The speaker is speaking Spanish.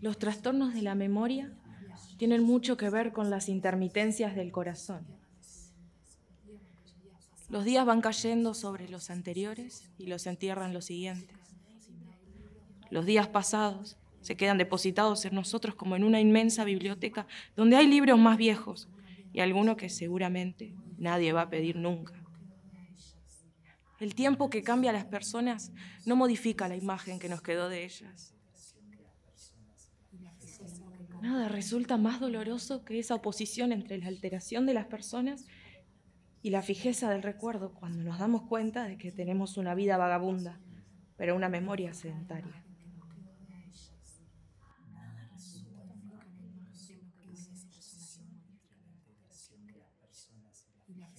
Los trastornos de la memoria tienen mucho que ver con las intermitencias del corazón. Los días van cayendo sobre los anteriores y los entierran los siguientes. Los días pasados se quedan depositados en nosotros como en una inmensa biblioteca donde hay libros más viejos y algunos que seguramente nadie va a pedir nunca. El tiempo que cambia a las personas no modifica la imagen que nos quedó de ellas. Nada resulta más doloroso que esa oposición entre la alteración de las personas y la fijeza del recuerdo cuando nos damos cuenta de que tenemos una vida vagabunda, pero una memoria sedentaria. Y la